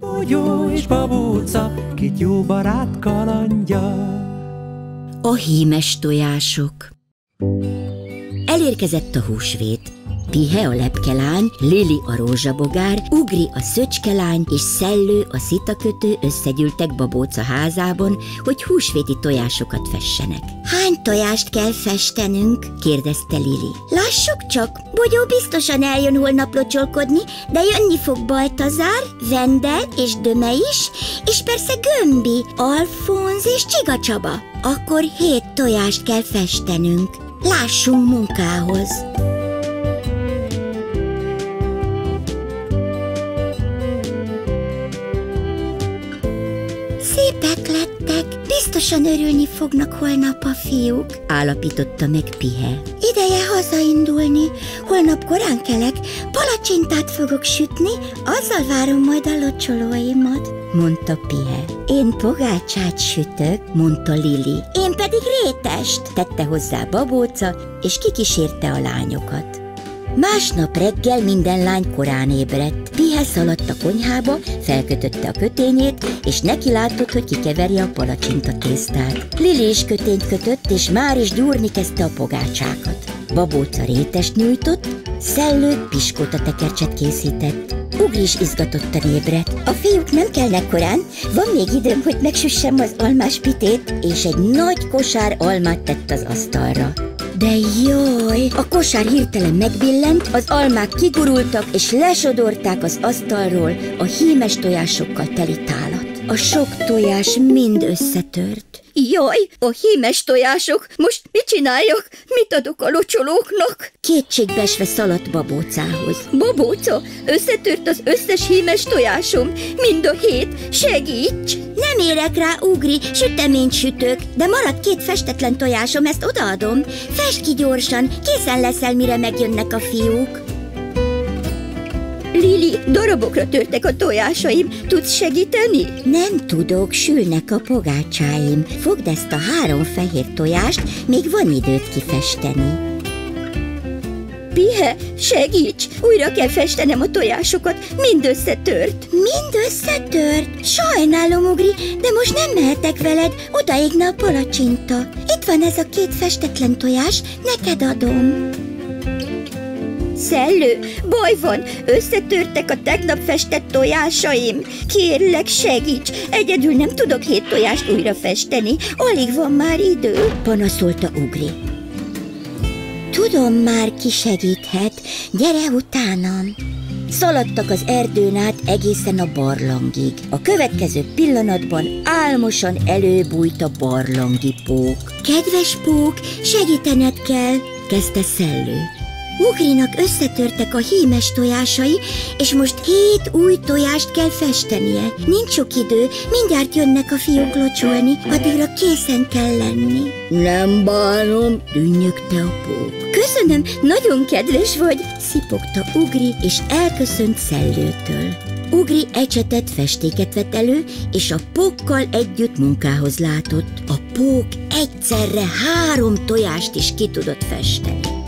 Bogyó és babóca, két jó barát kalandja. A hímes tojások Elérkezett a húsvét. Pihe a lepkelány, Lili a rózsabogár, Ugri a szöcskelány és Szellő a szitakötő összegyűltek babóca házában, hogy húsvéti tojásokat fessenek. Hány tojást kell festenünk? kérdezte Lili. Lássuk csak, Bogyó biztosan eljön holnap locsolkodni, de jönni fog Baltazár, Vendel és Döme is, és persze Gömbi, Alfonz és Csiga Csaba. Akkor hét tojást kell festenünk. Lássunk munkához! Biztosan örülni fognak holnap a fiúk, állapította meg Pihe. Ideje hazaindulni, holnap korán kelek, palacsintát fogok sütni, azzal várom majd a locsolóimat, mondta Pihe. Én pogácsát sütök, mondta Lili. Én pedig rétest, tette hozzá babóca, és kikísérte a lányokat. Másnap reggel minden lány korán ébredt. Pihe szaladt a konyhába, felkötötte a kötényét, és neki látott, hogy kikeverje a palacsinta tésztát. Lili is kötényt kötött, és már is gyúrni kezdte a pogácsákat. Babóca rétest nyújtott, Szellő piskóta tekercset készített. Ugri is izgatottan ébredt. A fiúk nem kelnek korán, van még időm, hogy megsüssem az almás pitét, és egy nagy kosár almát tett az asztalra. De jaj, a kosár hirtelen megbillent, az almák kigurultak és lesodorták az asztalról a hímes tojásokkal teli tálat. A sok tojás mind összetört. Jaj, a hímes tojások, most mit csináljak? Mit adok a locsolóknak? Kétségbesve szaladt babócához. Babóca, összetört az összes hímes tojásom, mind a hét, segíts! Nem érek rá, Ugri, süteményt sütök, de marad két festetlen tojásom, ezt odaadom. Fest ki gyorsan, készen leszel, mire megjönnek a fiúk. Lili, darabokra törtek a tojásaim. Tudsz segíteni? Nem tudok, sülnek a pogácsáim. Fogd ezt a három fehér tojást, még van időt kifesteni. Pihe, segíts! Újra kell festenem a tojásokat, mind összetört. Mind összetört? Sajnálom, Ugri, de most nem mehetek veled, odaégne a palacsinta. Itt van ez a két festetlen tojás, neked adom. Szellő, baj van, összetörtek a tegnap festett tojásaim. Kérlek, segíts, egyedül nem tudok hét tojást újra festeni, alig van már idő, panaszolta Ugri. Tudom már, ki segíthet, gyere utánam. Szaladtak az erdőn át egészen a barlangig. A következő pillanatban álmosan előbújt a barlangi pók. Kedves pók, segítened kell, kezdte Szellő. Ugrinak összetörtek a hímes tojásai, és most hét új tojást kell festenie. Nincs sok idő, mindjárt jönnek a fiúk locsolni, addigra készen kell lenni. Nem bánom, dünnyögte a pók. Köszönöm, nagyon kedves vagy, szipogta Ugri, és elköszönt szellőtől. Ugri ecsetet festéket vett elő, és a pókkal együtt munkához látott. A pók egyszerre három tojást is ki tudott festeni.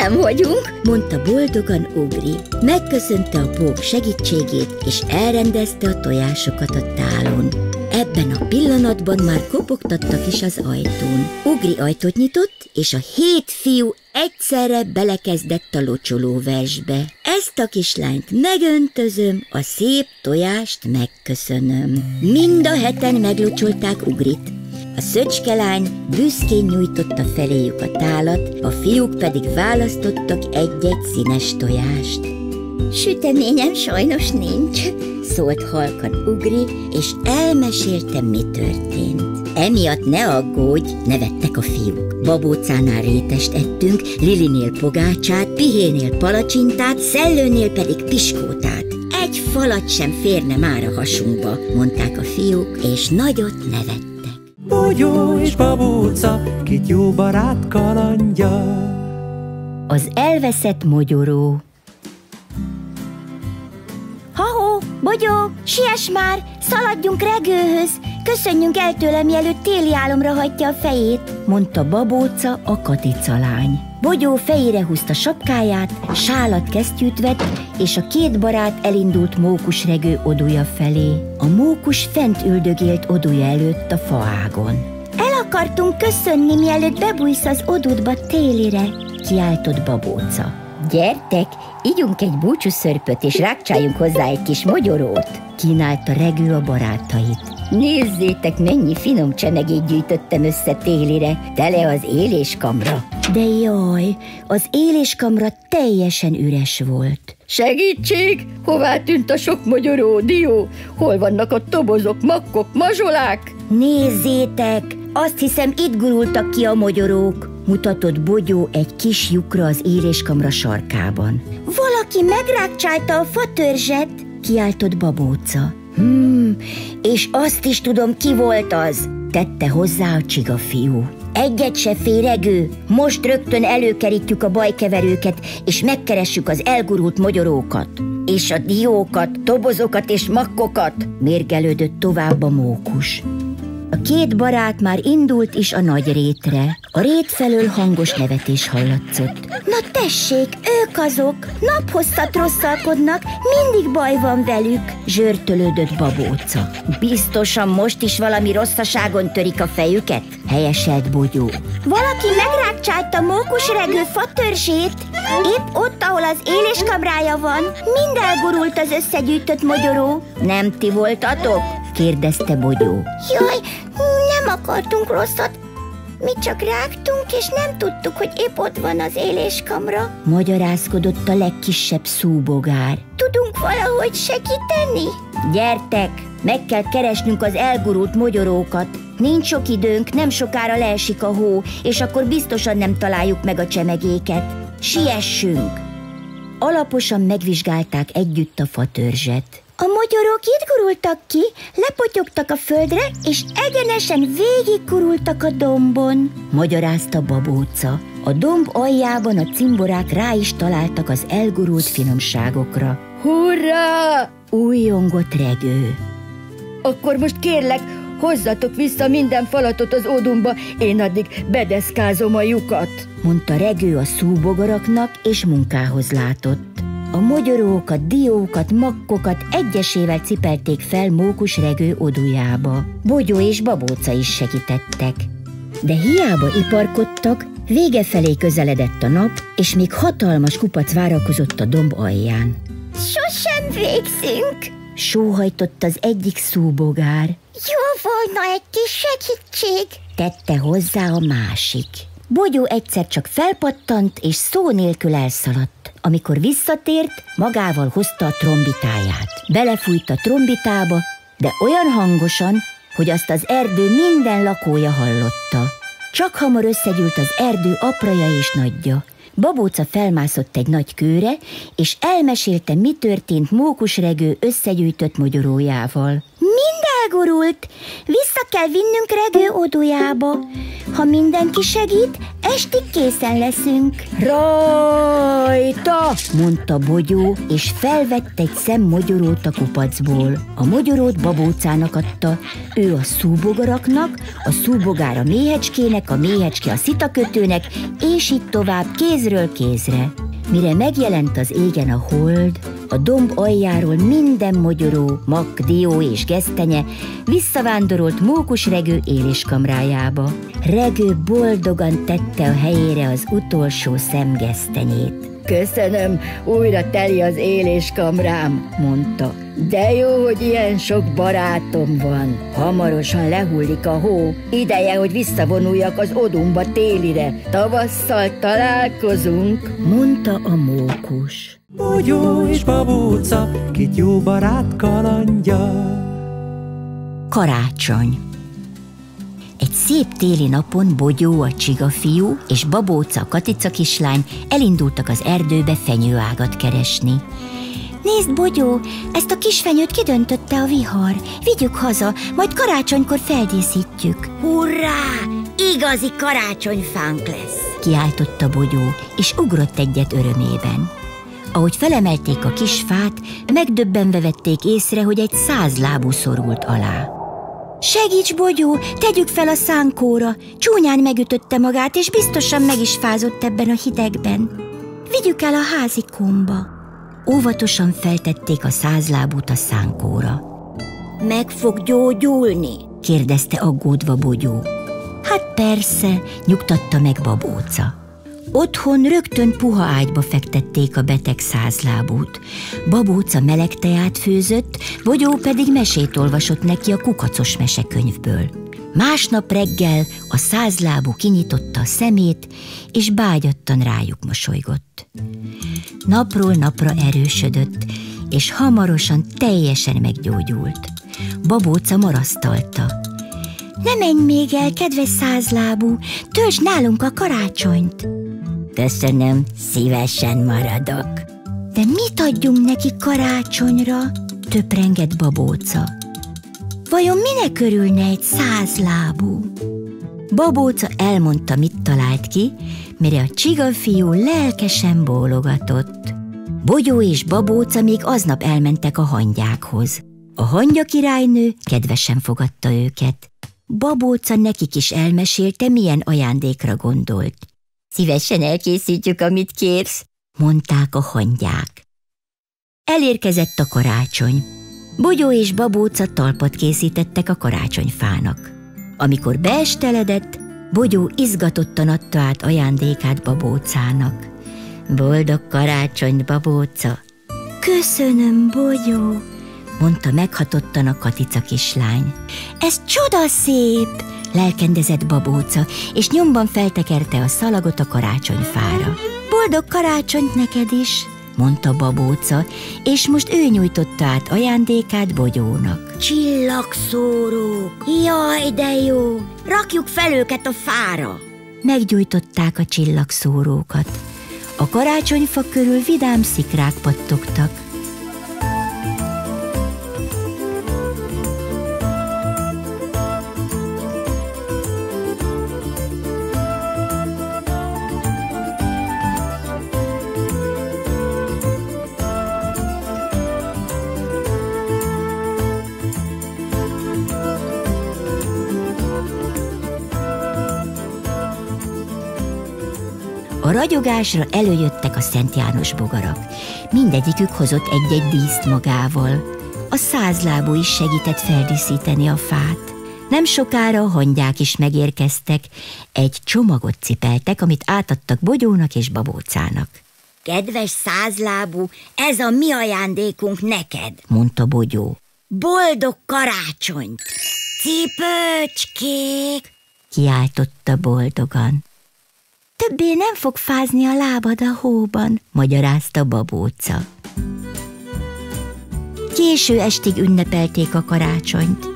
Készen vagyunk, mondta boldogan Ugri. Megköszönte a pók segítségét, és elrendezte a tojásokat a tálon. Ebben a pillanatban már kopogtattak is az ajtón. Ugri ajtót nyitott, és a hét fiú egyszerre belekezdett a locsoló versbe. Ezt a kislányt megöntözöm, a szép tojást megköszönöm. Mind a heten meglocsolták Ugrit, a szöcskelány büszkén nyújtotta feléjük a tálat, a fiúk pedig választottak egy-egy színes tojást. Süteményem sajnos nincs, szólt halkan Ugri, és elmesélte, mi történt. Emiatt ne aggódj, nevettek a fiúk. Babócánál rétest ettünk, Lilinél pogácsát, Pihénél palacsintát, Szellőnél pedig piskótát. Egy falat sem férne már a hasunkba, mondták a fiúk, és nagyot nevettek. Bogyó és babóca, két jó barát kalandja. Az elveszett mogyoró Bogyó, siess már, szaladjunk regőhöz, köszönjünk el tőle, mielőtt téli álomra hagyja a fejét, mondta babóca a katica lány. Bogyó fejére húzta sapkáját, sálat kesztyűt vett, és a két barát elindult mókus regő odúja felé. A mókus fent üldögélt odúja előtt a faágon. El akartunk köszönni, mielőtt bebújsz az odudba télire, kiáltott babóca. Gyertek, ígyunk egy búcsúszörpöt, és rákcsáljunk hozzá egy kis mogyorót, kínálta regő a barátait. Nézzétek, mennyi finom csemegét gyűjtöttem össze télire, tele az éléskamra. De jaj, az éléskamra teljesen üres volt. Segítség! Hová tűnt a sok magyaró, dió? Hol vannak a tobozok, makkok, mazsolák? Nézzétek, azt hiszem itt gurultak ki a mogyorók, mutatott Bogyó egy kis lyukra az éléskamra sarkában. Valaki megrákcsálta a fatörzset, kiáltott babóca. Hmm, és azt is tudom, ki volt az, tette hozzá a csiga fiú. Egyet se féregő, most rögtön előkerítjük a bajkeverőket, és megkeressük az elgurult mogyorókat. És a diókat, tobozokat és makkokat, mérgelődött tovább a mókus. A két barát már indult is a nagy rétre. A rét felől hangos nevetés hallatszott. Na tessék, ők azok, naphosszat rosszalkodnak, mindig baj van velük, zsörtölődött babóca. Biztosan most is valami rosszaságon törik a fejüket, helyeselt Bogyó. Valaki megrákcsálta mókus regő fatörzsét, épp ott, ahol az éléskamrája van, mind elgurult az összegyűjtött mogyoró. Nem ti voltatok? Kérdezte Bogyó. Jaj, nem akartunk rosszat, mi csak rágtunk, és nem tudtuk, hogy épp ott van az éléskamra. Magyarázkodott a legkisebb szúbogár. Tudunk valahogy segíteni? Gyertek, meg kell keresnünk az elgurult mogyorókat. Nincs sok időnk, nem sokára leesik a hó, és akkor biztosan nem találjuk meg a csemegéket. Siessünk! Alaposan megvizsgálták együtt a fatörzset. A mogyorok itt gurultak ki, lepotyogtak a földre, és egyenesen végiggurultak a dombon, magyarázta babóca. A domb aljában a cimborák rá is találtak az elgurult finomságokra. Hurrá! Újongott regő. Akkor most kérlek, hozzatok vissza minden falatot az ódumba, én addig bedeszkázom a lyukat. Mondta regő a szúbogaraknak, és munkához látott. A mogyorókat, diókat, makkokat egyesével cipelték fel mókus regő odujába. Bogyó és babóca is segítettek. De hiába iparkodtak, vége felé közeledett a nap, és még hatalmas kupac várakozott a domb alján. Sosem végzünk, sóhajtott az egyik szúbogár. Jó volna egy kis segítség, tette hozzá a másik. Bogyó egyszer csak felpattant, és szó nélkül elszaladt. Amikor visszatért, magával hozta a trombitáját. Belefújt a trombitába, de olyan hangosan, hogy azt az erdő minden lakója hallotta. Csak hamar összegyűlt az erdő apraja és nagyja. Babóca felmászott egy nagy kőre, és elmesélte, mi történt mókusregő összegyűjtött mogyorójával. Mind elgurult, vissza kell vinnünk regő odójába. Ha mindenki segít, estig készen leszünk. Rajta! mondta Bogyó, és felvett egy szem mogyorót a kupacból. A mogyorót babócának adta, ő a szúbogaraknak, a szúbogár a méhecskének, a méhecske a szitakötőnek, és így tovább kézről kézre. Mire megjelent az égen a hold, a domb aljáról minden mogyoró, mak, dió és gesztenye visszavándorolt mókus regő éléskamrájába. Regő boldogan tette a helyére az utolsó szemgesztenyét. Köszönöm, újra teli az éléskamrám, mondta. De jó, hogy ilyen sok barátom van. Hamarosan lehullik a hó. Ideje, hogy visszavonuljak az odumba télire. Tavasszal találkozunk, mondta a mókus. Bogyó és babóca, két jó barát kalandja. Karácsony szép téli napon Bogyó, a csiga fiú és Babóca, a Katica kislány elindultak az erdőbe fenyőágat keresni. Nézd, Bogyó, ezt a kis fenyőt kidöntötte a vihar. Vigyük haza, majd karácsonykor feldíszítjük. Hurrá! Igazi karácsonyfánk lesz! Kiáltotta Bogyó, és ugrott egyet örömében. Ahogy felemelték a kis fát, megdöbbenve vették észre, hogy egy száz lábú szorult alá. Segíts, Bogyó, tegyük fel a szánkóra. Csúnyán megütötte magát, és biztosan meg is fázott ebben a hidegben. Vigyük el a házi komba. Óvatosan feltették a százlábút a szánkóra. Meg fog gyógyulni? kérdezte aggódva Bogyó. Hát persze, nyugtatta meg babóca. Otthon rögtön puha ágyba fektették a beteg százlábút. Babóca meleg teát főzött, Bogyó pedig mesét olvasott neki a kukacos mesekönyvből. Másnap reggel a százlábú kinyitotta a szemét, és bágyattan rájuk mosolygott. Napról napra erősödött, és hamarosan teljesen meggyógyult. Babóca marasztalta. Ne menj még el, kedves százlábú, töltsd nálunk a karácsonyt. Köszönöm, szívesen maradok. De mit adjunk neki karácsonyra? Töprengett babóca. Vajon minek örülne egy százlábú? Babóca elmondta, mit talált ki, mire a csigafiú lelkesen bólogatott. Bogyó és babóca még aznap elmentek a hangyákhoz. A hangya királynő kedvesen fogadta őket. Babóca nekik is elmesélte, milyen ajándékra gondolt. Szívesen elkészítjük, amit kérsz, mondták a hangyák. Elérkezett a karácsony. Bogyó és babóca talpat készítettek a karácsonyfának. Amikor beesteledett, Bogyó izgatottan adta át ajándékát babócának. Boldog karácsonyt, babóca! Köszönöm, Bogyó, mondta meghatottan a Katica kislány. Ez csoda szép! lelkendezett babóca, és nyomban feltekerte a szalagot a karácsonyfára. Boldog karácsonyt neked is, mondta babóca, és most ő nyújtotta át ajándékát Bogyónak. Csillagszóró, jaj, de jó! Rakjuk fel őket a fára! Meggyújtották a csillagszórókat. A karácsonyfa körül vidám szikrák pattogtak. Ragyogásra előjöttek a Szent János bogarak. Mindegyikük hozott egy-egy díszt magával. A százlábú is segített feldíszíteni a fát. Nem sokára a hangyák is megérkeztek, egy csomagot cipeltek, amit átadtak Bogyónak és Babócának. Kedves százlábú, ez a mi ajándékunk neked, mondta Bogyó. Boldog karácsonyt! Cipőcskék! kiáltotta boldogan. Többé nem fog fázni a lábad a hóban, magyarázta babóca. Késő estig ünnepelték a karácsonyt.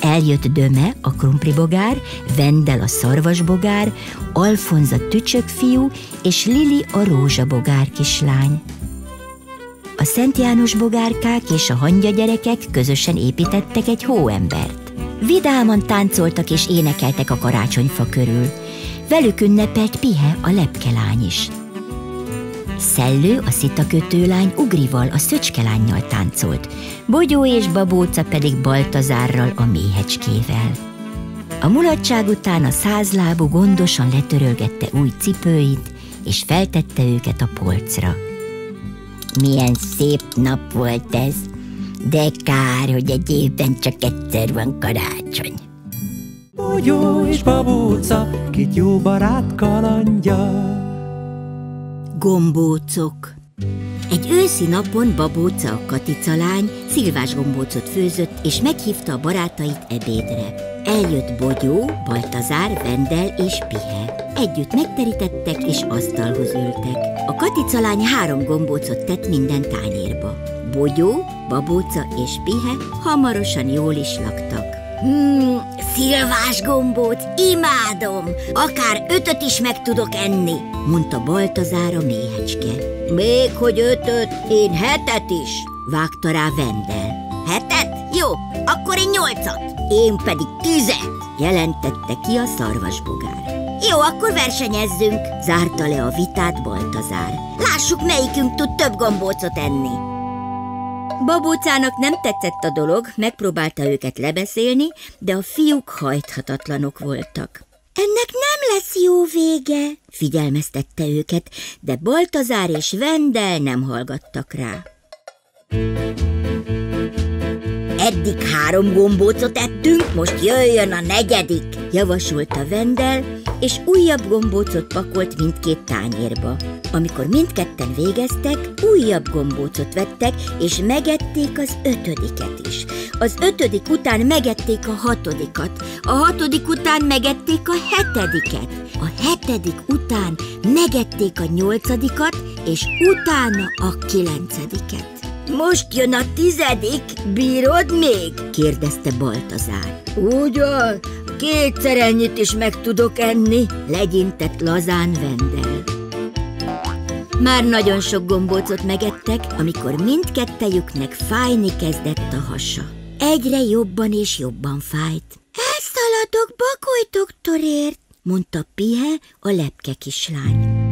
Eljött Döme, a krumplibogár, Vendel a szarvasbogár, Alfonz a tücsökfiú és Lili a rózsabogár kislány. A Szent János bogárkák és a hangya gyerekek közösen építettek egy hóembert. Vidáman táncoltak és énekeltek a karácsonyfa körül. Velük ünnepelt Pihe, a lepkelány is. Szellő, a szitakötőlány Ugrival, a szöcskelánnyal táncolt, Bogyó és Babóca pedig Baltazárral, a méhecskével. A mulatság után a százlábú gondosan letörölgette új cipőit, és feltette őket a polcra. Milyen szép nap volt ez, de kár, hogy egy évben csak egyszer van karácsony. Bogyó és babóca, két jó barát kalandja. Gombócok Egy őszi napon babóca a Katica lány szilvás gombócot főzött, és meghívta a barátait ebédre. Eljött Bogyó, Baltazár, Vendel és Pihe. Együtt megterítettek és asztalhoz ültek. A Katica lány három gombócot tett minden tányérba. Bogyó, Babóca és Pihe hamarosan jól is laktak. Hmm, szilvás gombóc, imádom! Akár ötöt is meg tudok enni, mondta Baltazár a méhecske. Még hogy ötöt, én hetet is, vágta rá Vendel. Hetet? Jó, akkor én nyolcat. Én pedig tizet, jelentette ki a szarvasbogár. Jó, akkor versenyezzünk, zárta le a vitát Baltazár. Lássuk, melyikünk tud több gombócot enni. Babócának nem tetszett a dolog, megpróbálta őket lebeszélni, de a fiúk hajthatatlanok voltak. Ennek nem lesz jó vége, figyelmeztette őket, de Baltazár és Vendel nem hallgattak rá. Eddig három gombócot ettünk, most jöjjön a negyedik, javasolta Vendel, és újabb gombócot pakolt mindkét tányérba. Amikor mindketten végeztek, újabb gombócot vettek, és megették az ötödiket is. Az ötödik után megették a hatodikat, a hatodik után megették a hetediket, a hetedik után megették a nyolcadikat, és utána a kilencediket. Most jön a tizedik, bírod még? kérdezte Baltazár. Ugyan, kétszer ennyit is meg tudok enni, legyintett lazán Vendel. Már nagyon sok gombócot megettek, amikor mindkettejüknek fájni kezdett a hasa. Egyre jobban és jobban fájt. Elszaladok Bakoly doktorért, mondta Pihe, a lepke kislány.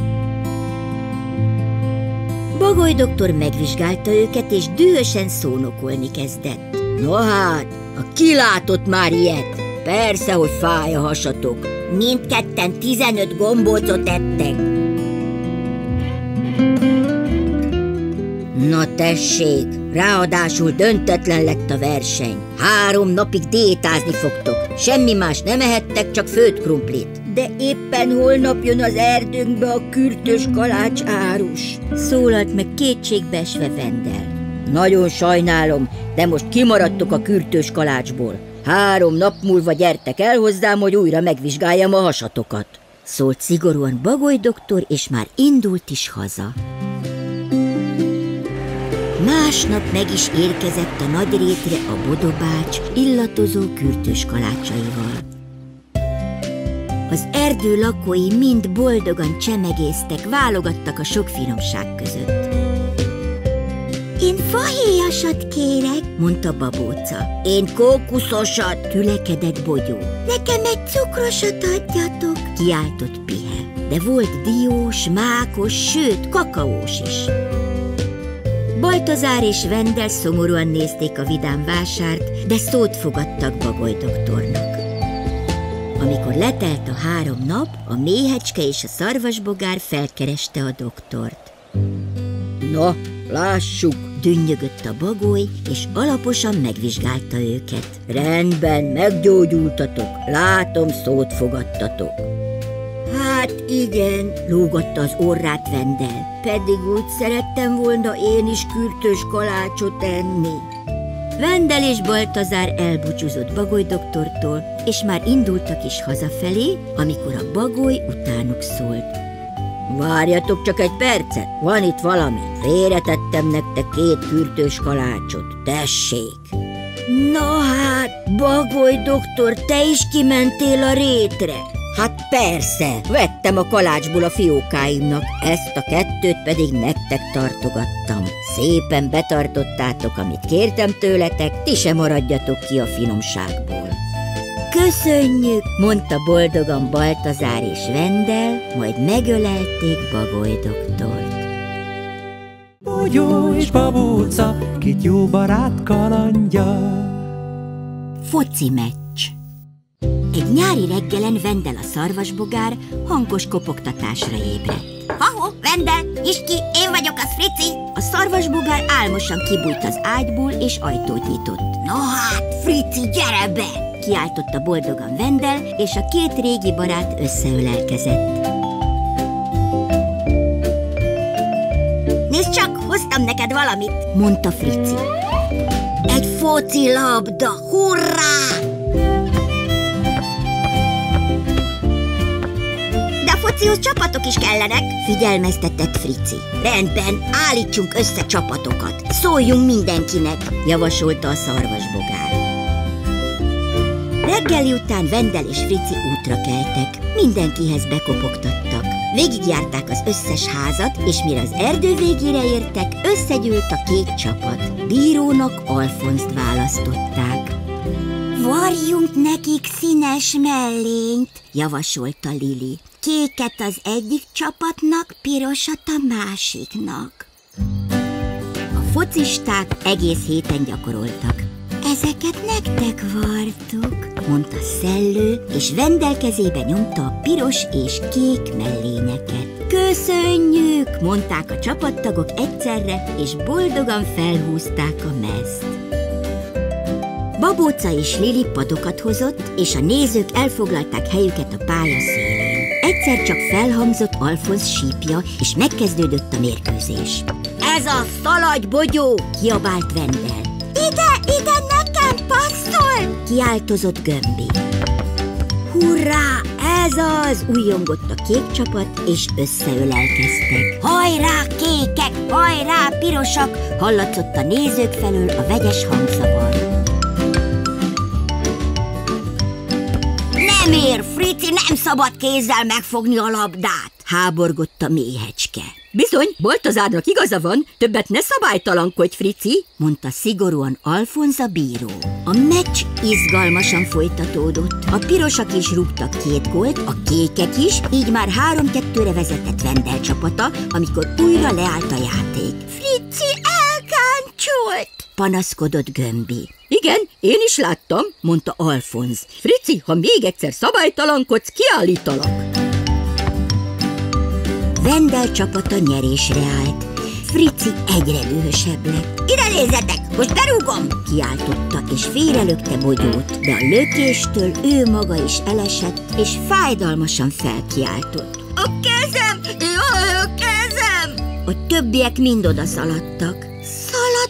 Bagoly doktor megvizsgálta őket, és dühösen szónokolni kezdett. No hát, a kilátott már ilyet? Persze, hogy fáj a hasatok. Mindketten tizenöt gombócot ettek. Na tessék, ráadásul döntetlen lett a verseny. Három napig diétázni fogtok. Semmi más nem ehettek, csak főtt krumplit. De éppen holnap jön az erdőnkbe a kürtös kalács árus. Szólalt meg kétségbeesve Vendel. Nagyon sajnálom, de most kimaradtok a kürtős kalácsból. Három nap múlva gyertek el hozzám, hogy újra megvizsgáljam a hasatokat. Szólt szigorúan Bagoly doktor, és már indult is haza. Másnap meg is érkezett a nagy rétre a bodobács illatozó kürtős kalácsaival. Az erdő lakói mind boldogan csemegésztek, válogattak a sok finomság között. Én fahéjasat kérek, mondta babóca. Én kókuszosat, tülekedett bogyó. Nekem egy cukrosat adjatok, kiáltott Pihe. De volt diós, mákos, sőt, kakaós is. Baltazár és Vendel szomorúan nézték a vidám vásárt, de szót fogadtak Bagoly doktornak. Amikor letelt a három nap, a méhecske és a szarvasbogár felkereste a doktort. Na, lássuk, dünnyögött a bagoly, és alaposan megvizsgálta őket. Rendben, meggyógyultatok, látom, szót fogadtatok. Hát igen, lógatta az orrát Vendel, pedig úgy szerettem volna én is kürtös kalácsot enni. Vendel és Baltazár elbúcsúzott Bagoly doktortól, és már indultak is hazafelé, amikor a Bagoly utánuk szólt. Várjatok csak egy percet, van itt valami. Félretettem nektek két kürtős kalácsot, tessék. Na hát, Bagoly doktor, te is kimentél a rétre. Hát persze, vettem a kalácsból a fiókáimnak, ezt a kettőt pedig nektek tartogattam. Szépen betartottátok, amit kértem tőletek, ti se maradjatok ki a finomságból. Köszönjük, mondta boldogan Baltazár és Vendel, majd megölelték Bagoly doktort. Bogyó és babóca, két jó barát kalandja. Foci meccs Egy nyári reggelen Vendel a szarvasbogár hangos kopogtatásra ébredt. Ha-ho, Vendel, nyisd ki, én vagyok az Frici! A szarvasbogár álmosan kibújt az ágyból és ajtót nyitott. No hát, Frici, gyere be! Kiáltotta boldogan Vendel, és a két régi barát összeölelkezett. Nézd csak, hoztam neked valamit, mondta Frici. Egy foci labda, hurrá! De a focihoz csapatok is kellenek, figyelmeztetett Frici. Rendben, állítsunk össze csapatokat. Szóljunk mindenkinek, javasolta a szarvasbogár. Reggeli után Vendel és Frici útra keltek. Mindenkihez bekopogtattak. Végigjárták az összes házat, és mire az erdő végére értek, összegyűlt a két csapat. Bírónak Alfonszt választották. Varjunk nekik színes mellényt, javasolta Lili. Kéket az egyik csapatnak, pirosat a másiknak focisták egész héten gyakoroltak. Ezeket nektek vartuk, mondta Szellő, és vendelkezébe nyomta a piros és kék mellényeket. Köszönjük, mondták a csapattagok egyszerre, és boldogan felhúzták a mezt. Babóca és Lili padokat hozott, és a nézők elfoglalták helyüket a pálya szélén. Egyszer csak felhangzott Alfonsz sípja, és megkezdődött a mérkőzés. Ez a szaladj, bogyó! kiabált Vendel. Ide, ide nekem passzol! kiáltozott Gömbi. Hurrá, ez az! újongott a kék csapat, és összeölelkeztek. Hajrá, kékek, hajrá, pirosak! hallatszott a nézők felől a vegyes hangzavar. Nem ér, Frici, nem szabad kézzel megfogni a labdát, háborgott a méhecske. Bizony, Boltozárnak igaza van, többet ne szabálytalankodj, Frici, mondta szigorúan Alfonza bíró. A meccs izgalmasan folytatódott. A pirosak is rúgtak két gólt, a kékek is, így már három-kettőre vezetett Vendel csapata, amikor újra leállt a játék. Frici elkáncsolt, panaszkodott Gömbi. Igen, én is láttam, mondta Alfonz. Frici, ha még egyszer szabálytalankodsz, kiállítalak. Vendel csapata nyerésre állt. Frici egyre dühösebb lett. Ide nézzetek, most berúgom! Kiáltotta, és félrelökte bogyót, de a lökéstől ő maga is elesett, és fájdalmasan felkiáltott. A kezem! Jaj, a kezem! A többiek mind odaszaladtak.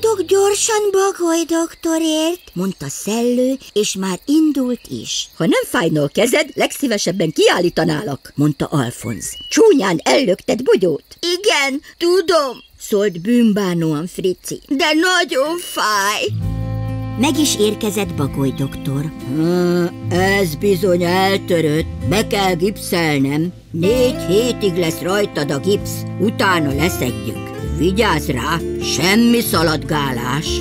Szaladok gyorsan Bagoly doktorért, mondta Szellő, és már indult is. Ha nem fájna a kezed, legszívesebben kiállítanálak, mondta Alfonz. Csúnyán ellökted bogyót. Igen, tudom, szólt bűnbánóan Frici, de nagyon fáj. Meg is érkezett Bagoly doktor. Ez bizony eltörött, be kell gipszelnem. Négy hétig lesz rajtad a gipsz, utána leszedjük. Vigyázz rá, semmi szaladgálás!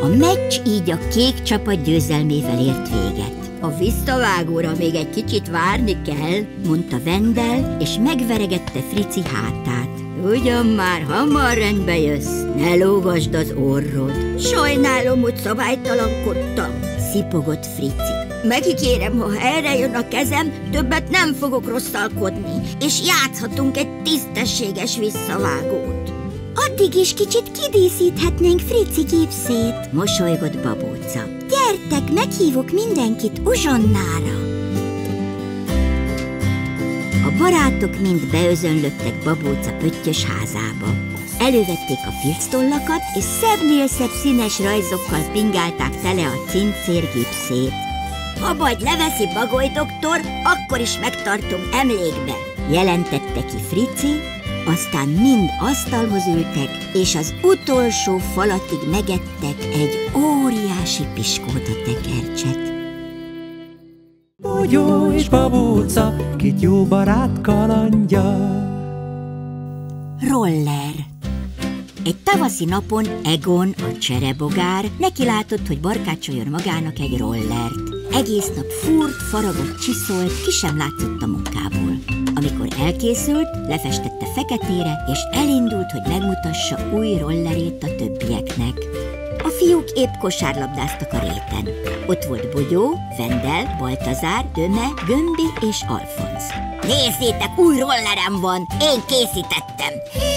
A meccs így a kék csapat győzelmével ért véget. A visszavágóra még egy kicsit várni kell, mondta Vendel, és megveregette Frici hátát. Ugyan már hamar rendbe jössz, ne lógasd az orrod. Sajnálom, hogy szabálytalankodtam, szipogott Frici. Megígérem, ha erre jön a kezem, többet nem fogok rosszalkodni, és játszhatunk egy tisztességes visszavágót. Addig is kicsit kidíszíthetnénk Frici gipszét, mosolygott babóca. Gyertek, meghívok mindenkit uzsonnára. Barátok mind beözönlöttek babóca pöttyös házába. Elővették a filctollakat, és szebbnél szebb színes rajzokkal pingálták tele a cincér gipszét. Ha majd leveszi Bagoly doktor, akkor is megtartom emlékbe, jelentette ki Frici, aztán mind asztalhoz ültek, és az utolsó falatig megettek egy óriási piskóta tekercset. Bogyó és babóca, két jó barát kalandja. Roller Egy tavaszi napon Egon, a cserebogár, neki látott, hogy barkácsoljon magának egy rollert. Egész nap fúrt, faragott, csiszolt, ki sem látszott a munkából. Amikor elkészült, lefestette feketére, és elindult, hogy megmutassa új rollerét a többieknek. A fiúk épp kosárlabdáztak a réten. Ott volt Bogyó, Vendel, Baltazár, Döme, Gömbi és Alfonz. Nézzétek, új rollerem van, én készítettem.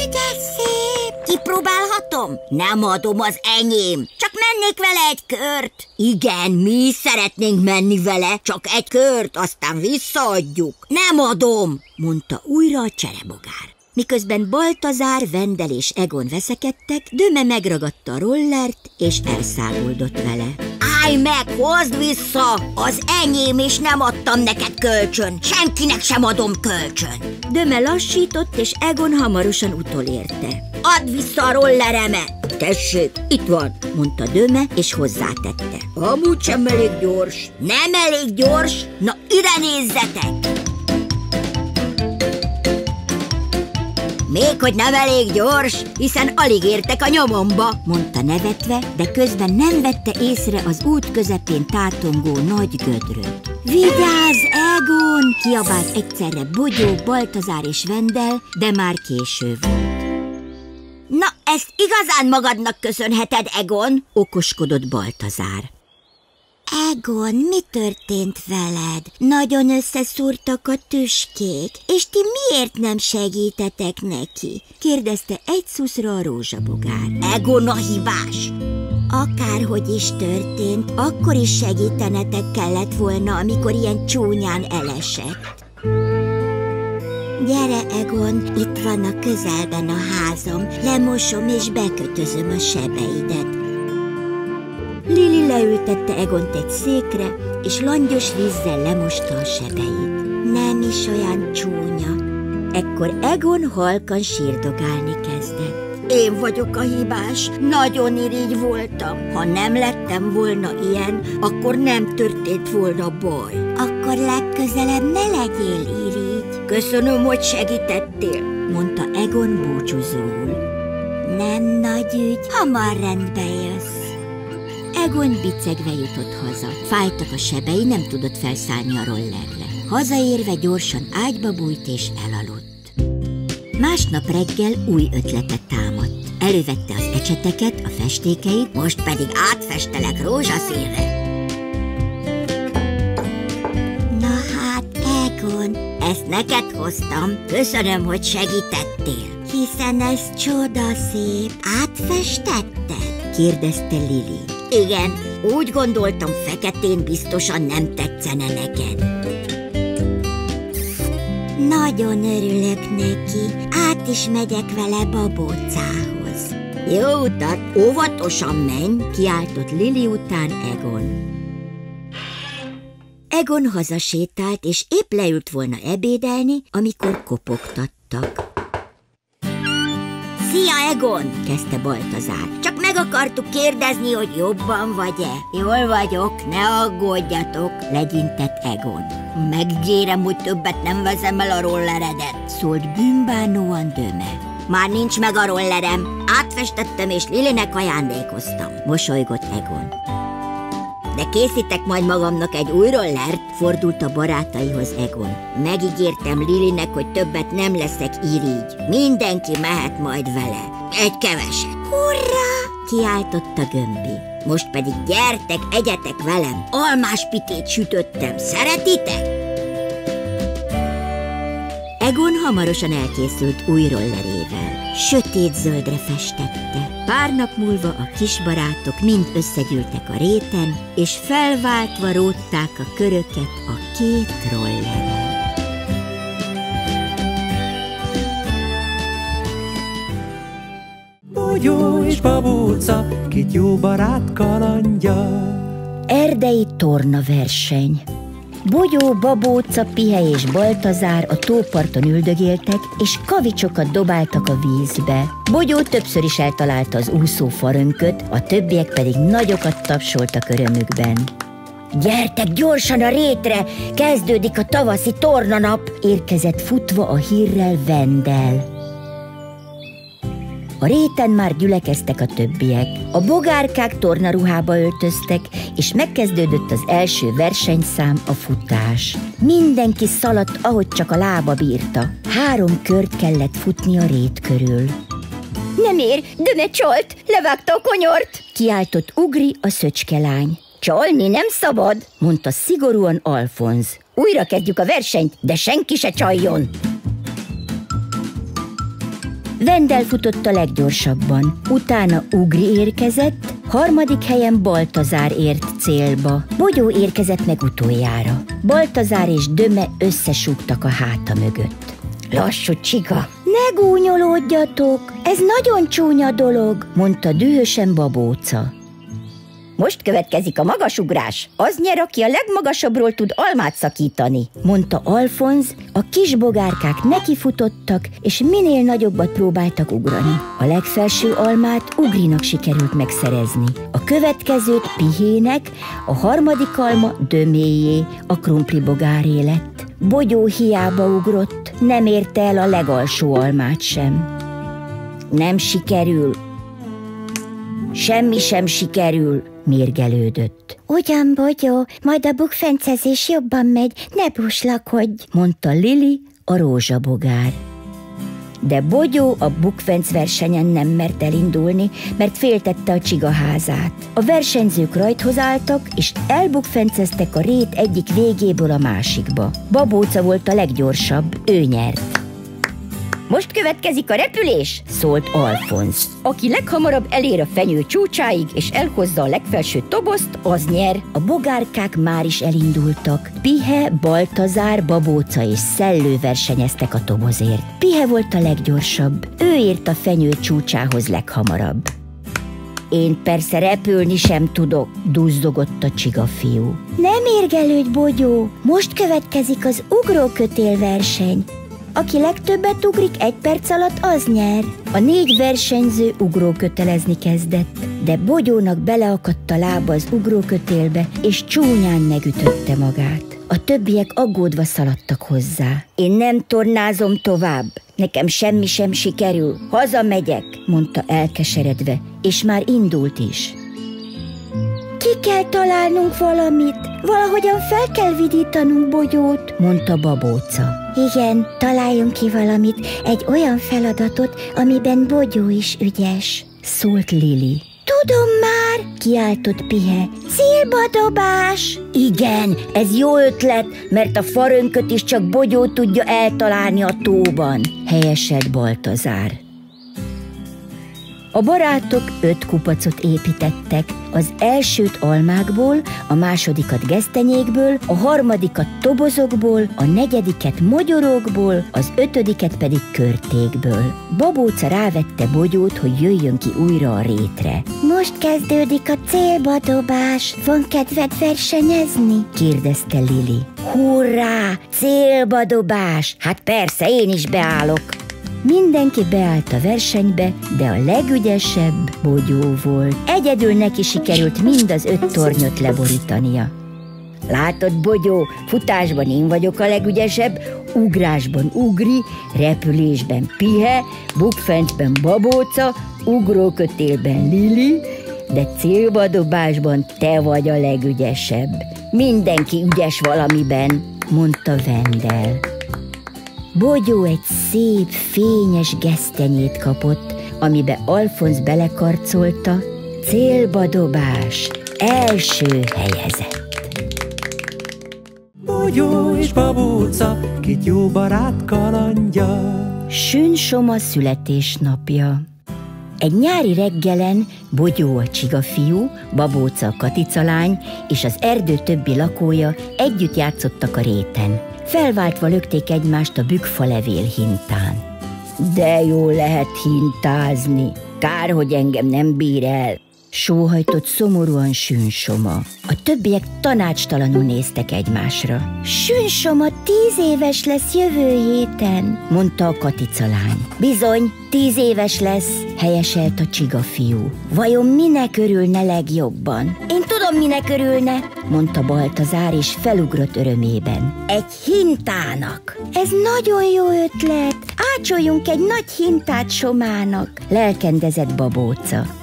De szép! Kipróbálhatom? Nem adom az enyém, csak mennék vele egy kört. Igen, mi is szeretnénk menni vele, csak egy kört, aztán visszaadjuk. Nem adom, mondta újra a cserebogár. Miközben Baltazár, Vendel és Egon veszekedtek, Döme megragadta a rollert, és elszáguldott vele. Állj meg, hozd vissza! Az enyém, és nem adtam neked kölcsön. Senkinek sem adom kölcsön. Döme lassított, és Egon hamarosan utolérte. Add vissza a rolleremet! Tessék, itt van, mondta Döme, és hozzátette. Amúgy sem elég gyors. Nem elég gyors? Na, ide nézzetek! Még hogy nem elég gyors, hiszen alig értek a nyomomba, mondta nevetve, de közben nem vette észre az út közepén tátongó nagy gödröt. Vigyázz, Egon! kiabált egyszerre Bogyó, Baltazár és Vendel, de már késő volt. Na ezt igazán magadnak köszönheted, Egon, okoskodott Baltazár. Egon, mi történt veled? Nagyon összeszúrtak a tüskék, és ti miért nem segítetek neki? kérdezte egy szuszra a rózsabogár. Egon a hibás! Akárhogy is történt, akkor is segítenetek kellett volna, amikor ilyen csúnyán elesett. Gyere, Egon, itt van a közelben a házam, lemosom és bekötözöm a sebeidet. Lili leültette Egont egy székre, és langyos vízzel lemosta a sebeit. Nem is olyan csúnya. Ekkor Egon halkan sírdogálni kezdett. Én vagyok a hibás, nagyon irigy voltam. Ha nem lettem volna ilyen, akkor nem történt volna baj. Akkor legközelebb ne legyél irigy. Köszönöm, hogy segítettél, mondta Egon búcsúzóul. Nem nagy ügy, hamar rendbe jössz. Egon bicegve jutott haza. Fájtak a sebei, nem tudott felszállni a rollerre. Hazaérve gyorsan ágyba bújt és elaludt. Másnap reggel új ötletet támadt. Elővette az ecseteket, a festékeit, most pedig átfestelek rózsaszínre. Na hát, Egon, ezt neked hoztam. Köszönöm, hogy segítettél. Hiszen ez csodaszép. Átfestetted? kérdezte Lili. Igen, úgy gondoltam, feketén biztosan nem tetszene neked. Nagyon örülök neki, át is megyek vele babócához. Jó utat, óvatosan menj, kiáltott Lili után Egon. Egon hazasétált, és épp leült volna ebédelni, amikor kopogtattak. Szia, Egon! kezdte Baltazár. Csak meg akartuk kérdezni, hogy jobban vagy-e. Jól vagyok, ne aggódjatok, legyintett Egon. Megígérem, hogy többet nem vezem el a rolleredet, szólt bűnbánóan Döme. Már nincs meg a rollerem, átfestettem és Lilinek ajándékoztam, mosolygott Egon. De készítek majd magamnak egy új rollert, fordult a barátaihoz Egon. Megígértem Lilinek, hogy többet nem leszek irigy. Mindenki mehet majd vele. Egy keveset. Hurrá! kiáltotta Gömbi. Most pedig gyertek, egyetek velem. Almás pitét sütöttem. Szeretitek? Egon hamarosan elkészült új rollerével. Sötét zöldre festette. Pár nap múlva a kis barátok mind összegyűltek a réten, és felváltva rótták a köröket a két rolleren. Bogyó és babóca, két jó barát kalandja. Erdei torna verseny. Bogyó, Babóca, Pihe és Baltazár a tóparton üldögéltek, és kavicsokat dobáltak a vízbe. Bogyó többször is eltalálta az úszó farönköt, a többiek pedig nagyokat tapsoltak örömükben. Gyertek gyorsan a rétre, kezdődik a tavaszi tornanap, érkezett futva a hírrel Vendel. A réten már gyülekeztek a többiek. A bogárkák tornaruhába öltöztek, és megkezdődött az első versenyszám, a futás. Mindenki szaladt, ahogy csak a lába bírta. Három kört kellett futni a rét körül. Nem ér, Döme csolt, levágta a konyort! Kiáltott Ugri a szöcskelány. Csalni nem szabad, mondta szigorúan Alfonz. Újra kezdjük a versenyt, de senki se csaljon! Vendel futott a leggyorsabban, utána Ugri érkezett, harmadik helyen Baltazár ért célba. Bogyó érkezett meg utoljára. Baltazár és Döme összesúgtak a háta mögött. Lassú csiga! Ne gúnyolódjatok, ez nagyon csúnya dolog, mondta dühösen babóca. Most következik a magasugrás. Az nyer, aki a legmagasabbról tud almát szakítani, mondta Alfonz. A kis bogárkák nekifutottak, és minél nagyobbat próbáltak ugrani. A legfelső almát Ugrinak sikerült megszerezni. A következőt Pihének, a harmadik alma Döméjé, a krumpli bogáré lett. Bogyó hiába ugrott, nem érte el a legalsó almát sem. Nem sikerül, Semmi sem sikerül, mérgelődött. Ugyan, Bogyó, majd a bukfencezés jobban megy, ne buslakodj, mondta Lili, a rózsabogár. de Bogyó a bukfenc versenyen nem mert elindulni, mert féltette a csigaházát. A versenyzők rajthoz álltak, és elbukfenceztek a rét egyik végéből a másikba. Babóca volt a leggyorsabb, ő nyert. Most következik a repülés, szólt Alfonsz. Aki leghamarabb elér a fenyő csúcsáig, és elhozza a legfelső tobozt, az nyer. A bogárkák már is elindultak. Pihe, Baltazár, Babóca és Szellő versenyeztek a tobozért. Pihe volt a leggyorsabb. Ő ért a fenyő csúcsához leghamarabb. Én persze repülni sem tudok, duzzogott a csiga fiú. Nem érgelődj, Bogyó! Most következik az ugrókötél verseny. Aki legtöbbet ugrik egy perc alatt, az nyer. A négy versenyző ugrókötelezni kezdett, de Bogyónak beleakadt a lába az ugrókötélbe, és csúnyán megütötte magát. A többiek aggódva szaladtak hozzá. Én nem tornázom tovább, nekem semmi sem sikerül, hazamegyek, mondta elkeseredve, és már indult is. Ki kell találnunk valamit, valahogyan fel kell vidítanunk Bogyót, mondta Babóca. Igen, találjunk ki valamit, egy olyan feladatot, amiben Bogyó is ügyes, szólt Lili. Tudom már, kiáltott Pihe. Célbadobás! Igen, ez jó ötlet, mert a farönköt is csak Bogyó tudja eltalálni a tóban, helyeselt Baltazár. A barátok öt kupacot építettek, az elsőt almákból, a másodikat gesztenyékből, a harmadikat tobozokból, a negyediket mogyorokból, az ötödiket pedig körtékből. Babóca rávette Bogyót, hogy jöjjön ki újra a rétre. Most kezdődik a célbadobás. Van kedved versenyezni? kérdezte Lili. Hurrá! Célbadobás! Hát persze, én is beállok! Mindenki beállt a versenybe, de a legügyesebb Bogyó volt. Egyedül neki sikerült mind az öt tornyot leborítania. Látod, Bogyó, futásban én vagyok a legügyesebb, ugrásban ugri, repülésben pihe, bukfencben babóca, ugrókötélben lili, de célbadobásban te vagy a legügyesebb. Mindenki ügyes valamiben, mondta Vendel. Bogyó egy szép, fényes gesztenyét kapott, amibe Alfonz belekarcolta, célba dobás, első helyezett. Bogyó és babóca, két jó barát kalandja. Soma születésnapja. Egy nyári reggelen Bogyó a csiga fiú, Babóca a katicalány és az erdő többi lakója együtt játszottak a réten. Felváltva lökték egymást a bükfa levél hintán. De jó lehet hintázni, kár, hogy engem nem bír el, sóhajtott szomorúan Sünsoma. A többiek tanácstalanul néztek egymásra. Sünsoma tíz éves lesz jövő héten, mondta a Katica lány. Bizony, tíz éves lesz, helyeselt a csiga fiú. Vajon minek örülne legjobban? Én tudom, minek örülne, mondta Baltazár, és felugrott örömében. Egy hintának. Ez nagyon jó ötlet. Ácsoljunk egy nagy hintát Somának, lelkendezett babóca.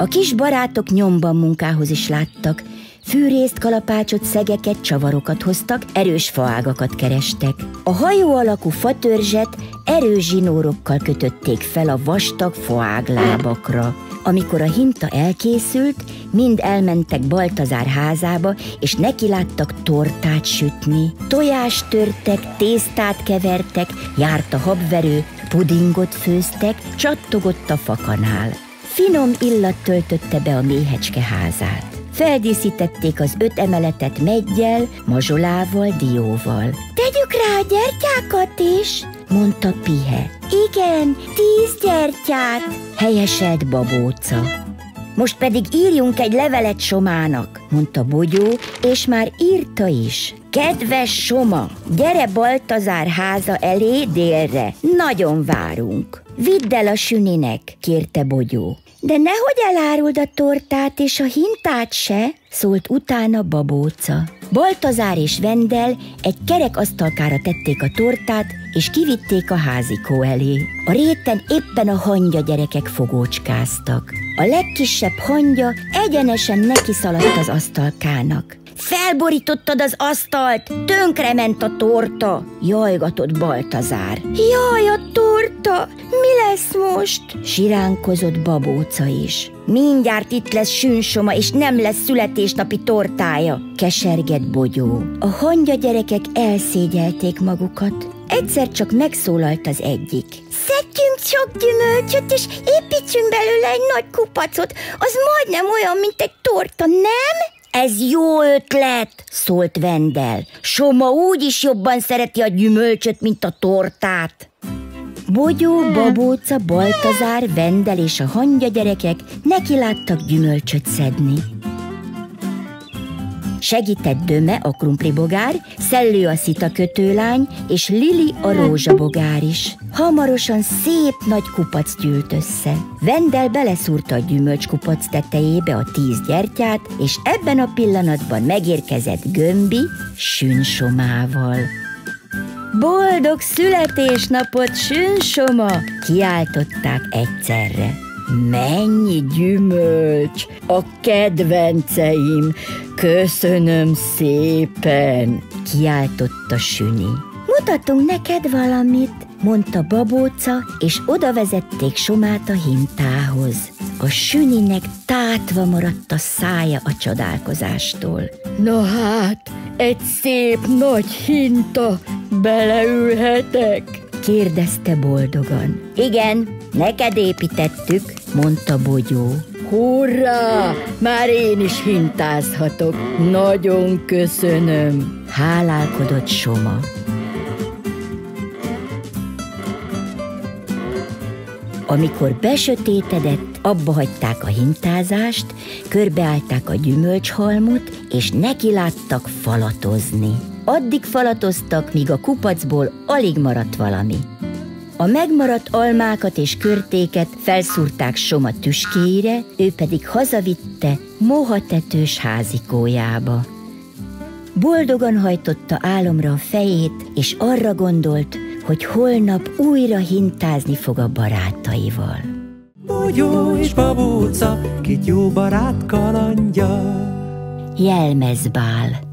A kis barátok nyomban munkához is láttak, fűrészt, kalapácsot, szegeket, csavarokat hoztak, erős faágakat kerestek. A hajó alakú fatörzset erős zsinórokkal kötötték fel a vastag faáglábakra. Amikor a hinta elkészült, mind elmentek Baltazár házába, és neki láttak tortát sütni. Tojást törtek, tésztát kevertek, járt a habverő, pudingot főztek, csattogott a fakanál. Finom illat töltötte be a méhecske házát. Feldíszítették az öt emeletet meggyel, mazsolával, dióval. Tegyük rá a gyertyákat is, mondta Pihe. Igen, tíz gyertyát, helyeselt babóca. Most pedig írjunk egy levelet Somának, mondta Bogyó, és már írta is. Kedves Soma, gyere Baltazár háza elé délre, nagyon várunk. Vidd el a süninek, kérte Bogyó. De nehogy eláruld a tortát és a hintát se, szólt utána babóca. Baltazár és Vendel egy kerek asztalkára tették a tortát, és kivitték a házikó elé. A réten éppen a hangya gyerekek fogócskáztak. A legkisebb hangya egyenesen neki szaladt az asztalkának. Felborítottad az asztalt, tönkrement a torta, jajgatott Baltazár. Jaj, a torta, mi lesz most? Siránkozott babóca is. Mindjárt itt lesz sünsoma, és nem lesz születésnapi tortája, keserget Bogyó. A hangya gyerekek elszégyelték magukat. Egyszer csak megszólalt az egyik. Szedjünk sok gyümölcsöt, és építsünk belőle egy nagy kupacot. Az majdnem olyan, mint egy torta, nem? Ez jó ötlet, szólt Vendel. Soma úgy is jobban szereti a gyümölcsöt, mint a tortát. Bogyó, Babóca, Baltazár, Vendel és a hangya gyerekek nekiláttak gyümölcsöt szedni. Segített Döme a krumplibogár, Szellő a szitakötőlány, és Lili a rózsabogár is. Hamarosan szép nagy kupac gyűlt össze. Vendel beleszúrta a gyümölcskupac tetejébe a tíz gyertyát, és ebben a pillanatban megérkezett Gömbi sünsomával. Boldog születésnapot, sünsoma! Kiáltották egyszerre. Mennyi gyümölcs, a kedvenceim, köszönöm szépen, kiáltotta Süni. Mutatunk neked valamit, mondta Babóca, és oda vezették Somát a hintához. A Süninek tátva maradt a szája a csodálkozástól. Na hát, egy szép nagy hinta, beleülhetek? Kérdezte boldogan. Igen, neked építettük, mondta Bogyó. Hurrá! Már én is hintázhatok. Nagyon köszönöm. Hálálkodott Soma. Amikor besötétedett, abba hagyták a hintázást, körbeállták a gyümölcshalmot, és nekiláttak falatozni. Addig falatoztak, míg a kupacból alig maradt valami. A megmaradt almákat és körtéket felszúrták Soma tüskéire, ő pedig hazavitte mohatetős házikójába. Boldogan hajtotta álomra a fejét, és arra gondolt, hogy holnap újra hintázni fog a barátaival. Bogyó és babóca, két jó barát kalandja. Jelmezbál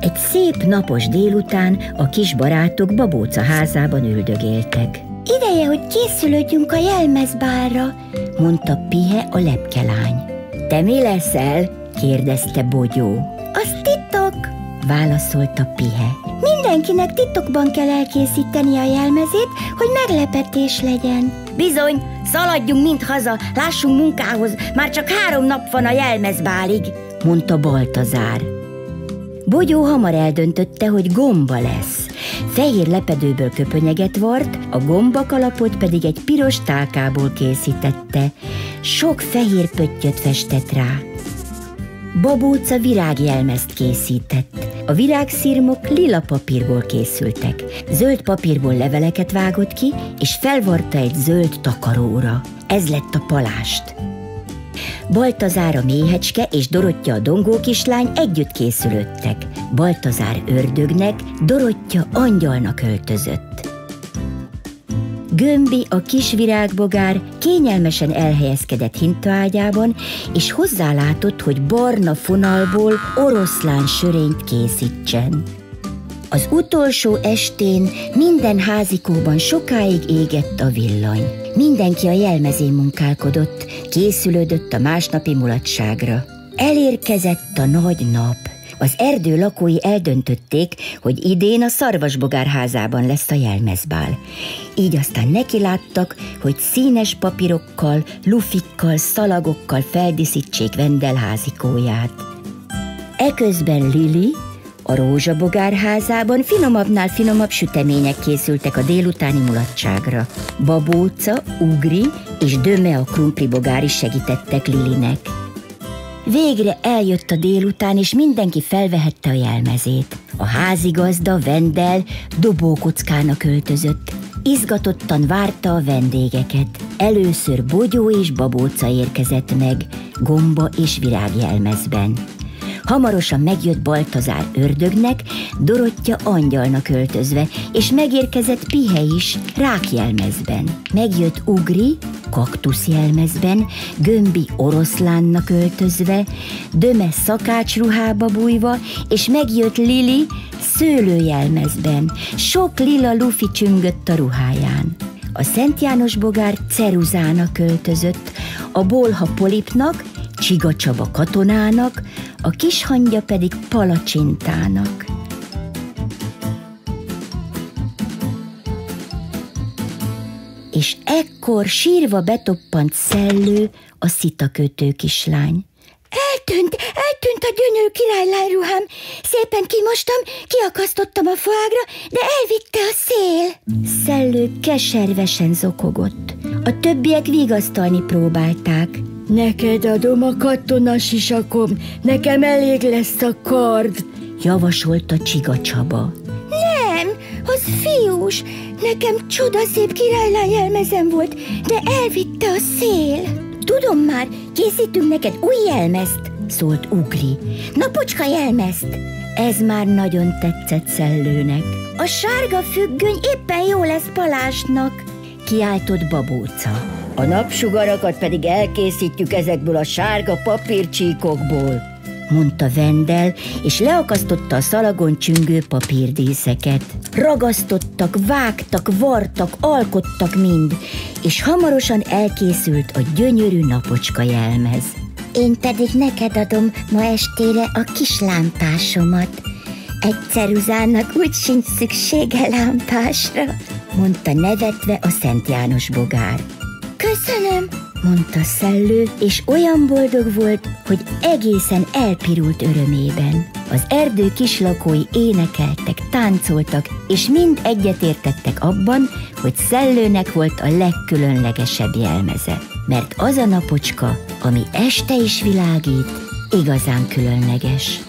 egy szép napos délután a kis barátok babóca házában üldögéltek. Ideje, hogy készülődjünk a jelmezbálra, mondta Pihe a lepkelány. Te mi leszel? kérdezte Bogyó. Az titok, válaszolta Pihe. Mindenkinek titokban kell elkészíteni a jelmezét, hogy meglepetés legyen. Bizony, szaladjunk mind haza, lássunk munkához, már csak három nap van a jelmezbálig, mondta Baltazár. Bogyó hamar eldöntötte, hogy gomba lesz. Fehér lepedőből köpönyeget vart, a gomba kalapot pedig egy piros tálkából készítette. Sok fehér pöttyöt festett rá. Babóca virágjelmezt készített. A virágszirmok lila papírból készültek. Zöld papírból leveleket vágott ki, és felvarta egy zöld takaróra. Ez lett a palást. Baltazár a méhecske és Dorottya a dongó kislány együtt készülöttek. Baltazár ördögnek, Dorottya angyalnak öltözött. Gömbi a kis virágbogár kényelmesen elhelyezkedett hintaágyában, és hozzálátott, hogy barna fonalból oroszlán sörényt készítsen. Az utolsó estén minden házikóban sokáig égett a villany. Mindenki a jelmezén munkálkodott, készülődött a másnapi mulatságra. Elérkezett a nagy nap. Az erdő lakói eldöntötték, hogy idén a szarvasbogár házában lesz a jelmezbál. Így aztán neki láttak, hogy színes papírokkal, lufikkal, szalagokkal feldíszítsék Vendel házikóját. Eközben Lili, a rózsabogár házában finomabbnál finomabb sütemények készültek a délutáni mulatságra. Babóca, Ugri és Döme a krumplibogár is segítettek Lilinek. Végre eljött a délután, és mindenki felvehette a jelmezét. A házigazda Vendel dobókockának öltözött. Izgatottan várta a vendégeket. Először Bogyó és Babóca érkezett meg, gomba és virágjelmezben. Hamarosan megjött Baltazár ördögnek, Dorottya angyalnak öltözve, és megérkezett Pihe is rákjelmezben. Megjött Ugri, kaktuszjelmezben, Gömbi oroszlánnak öltözve, Döme szakácsruhába bújva, és megjött Lili szőlőjelmezben. Sok lila lufi csüngött a ruháján. A Szent János bogár ceruzának öltözött, a bolha polipnak, Csiga Csaba katonának, a kis hangja pedig palacsintának. És ekkor sírva betoppant szellő a szitakötő kislány. Eltűnt, eltűnt a gyönyörű királylányruhám. Szépen kimostam, kiakasztottam a fágra, de elvitte a szél. Szellő keservesen zokogott. A többiek vigasztalni próbálták. Neked adom a katona sisakom, nekem elég lesz a kard, javasolta Csiga Csaba. Nem, az fiús, nekem csodaszép királylány jelmezem volt, de elvitte a szél. Tudom már, készítünk neked új jelmezt, szólt Ugri. Napocska jelmezt! Ez már nagyon tetszett szellőnek. A sárga függöny éppen jó lesz Palásnak, kiáltott babóca. A napsugarakat pedig elkészítjük ezekből a sárga papírcsíkokból, mondta Vendel, és leakasztotta a szalagon csüngő papírdíszeket. Ragasztottak, vágtak, vartak, alkottak mind, és hamarosan elkészült a gyönyörű napocska jelmez. Én pedig neked adom ma estére a kis lámpásomat. Egy ceruzának úgy sincs szüksége lámpásra, mondta nevetve a Szent János bogár. Köszönöm, mondta Szellő, és olyan boldog volt, hogy egészen elpirult örömében. Az erdő kislakói énekeltek, táncoltak, és mind egyetértettek abban, hogy Szellőnek volt a legkülönlegesebb jelmeze. Mert az a napocska, ami este is világít, igazán különleges.